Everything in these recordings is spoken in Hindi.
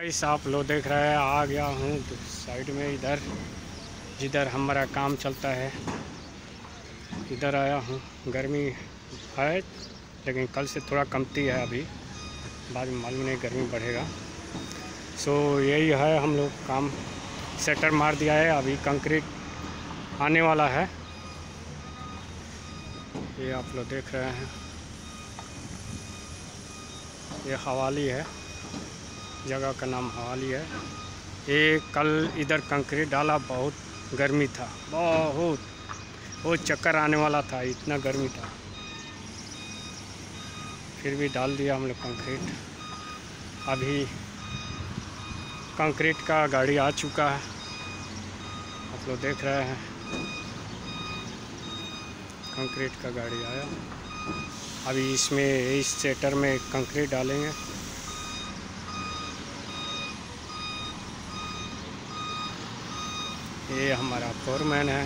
गाइस आप लोग देख रहे हैं, आ गया हूँ तो साइड में इधर, जिधर हमारा काम चलता है, इधर आया हूँ। गर्मी है, लेकिन कल से थोड़ा कमती है अभी, बाद में मालूम नहीं गर्मी बढ़ेगा। सो यही है हम लोग काम। सेटर मार दिया है, अभी कंक्रीट आने वाला है। ये आप लोग देख रहे हैं। ये हवाली है। जगह का नाम हवाली है ये कल इधर कंक्रीट डाला, बहुत गर्मी था, बहुत। बहुत चक्कर आने वाला था, इतना गर्मी था। फिर भी डाल दिया हम लोग कंक्रीट। अभी कंक्रीट का गाड़ी आ चुका है। आप लोग देख रहे हैं। कंक्रीट का गाड़ी आया। अभी इसमें, इस सेटर में कंक्रीट डालेंगे। ये हमारा फोरमैन है।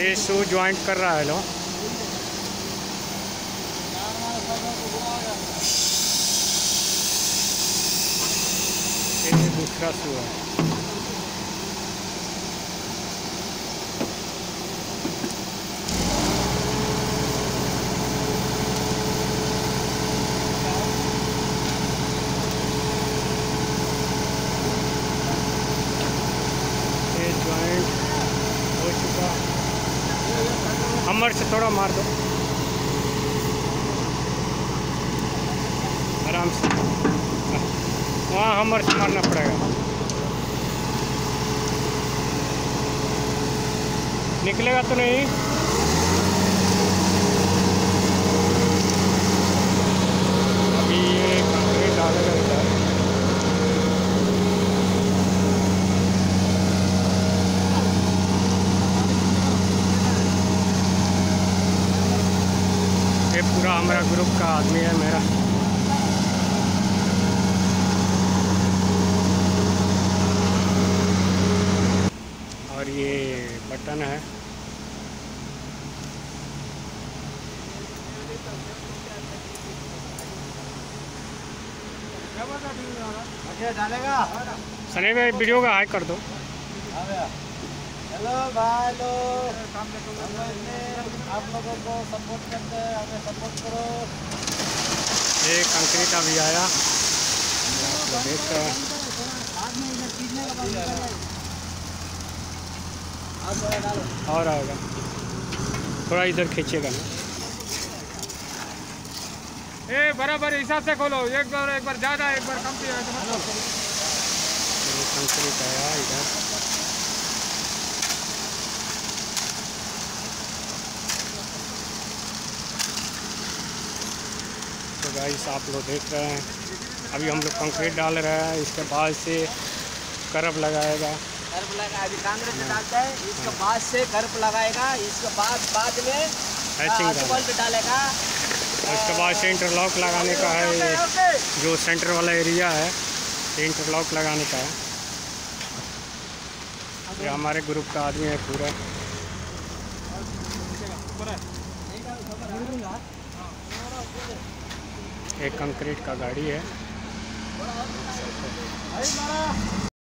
ये शू ज्वाइंट कर रहा है लो। चुका। हमर से थोड़ा मार दो। आराम से। वहाँ हमर मारना पड़ेगा। निकलेगा तो नहीं। पूरा हमारा ग्रुप का आदमी है मेरा और ये बटन है डालेगा सनी भाई वीडियो का हाई कर दो। हेलो भाई लोग आप लोगों को सपोर्ट करते हैं हमें सपोर्ट करो। ये कंक्रीट अभी आया। तो देख रहे हैं थोड़ा और आएगा। थोड़ा इधर खींचेगा ना। ए बराबर हिसाब से खोलो। एक बार एक बार ज़्यादा एक बार कम भी है तो। ये कंक्रीट आया इधर तो गाइस आप लोग देख रहे हैं अभी हम लोग कंक्रीट डाल रहे हैं इसके बाद से करब लगाएगा। कर्प लगा अभी कांग्रेस में डालता है इसके बाद से कर्प लगाएगा इसके बाद बाद में हैचिंग डालेगा। इसके बाद से इंटरलॉक लगाने का है जो सेंटर वाला एरिया है, ये इंटरलॉक लगाने का है। ये हमारे ग्रुप का आदमी है पूरा। एक कंक्रीट का गाड़ी है।